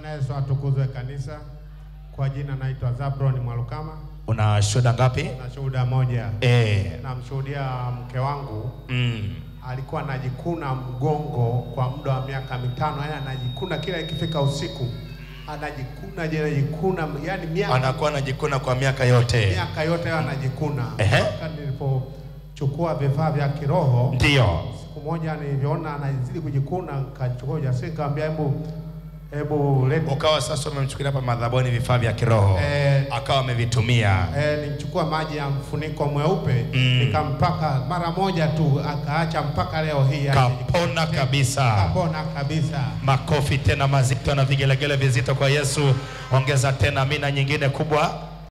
Bwana Yesu atukuzwe kanisa. Kwa jina naitwa Zabron Mwalukama Una shuhuda ngapi? na shuhuda moja. Eh. Namshuhudia mke wangu Mm. alikuwa anajikuna mgongo kwa muda wa miaka mitano, yani anajikuna kila ikifika usiku anajikuna anajikuna yani miaka, Anakuwa anajikuna kwa miaka yote. miaka yote anajikuna. Ehe. Nilipochukua vifaa vya kiroho ndio siku moja nilivyoona anazidi kujikuna, nikachukua ujasiri nikamwambia, hebu hebu let... Ukawa sasa umemchukulia hapa madhaboni vifaa vya kiroho. Eh. Akawa amevitumia. Eh, nilichukua maji ya mfuniko mweupe Mm. nikampaka mara moja tu, akaacha mpaka leo hii Kapona kabisa. kapona kabisa. Makofi tena mazito na vigelegele vizito kwa Yesu. Ongeza tena mina nyingine kubwa.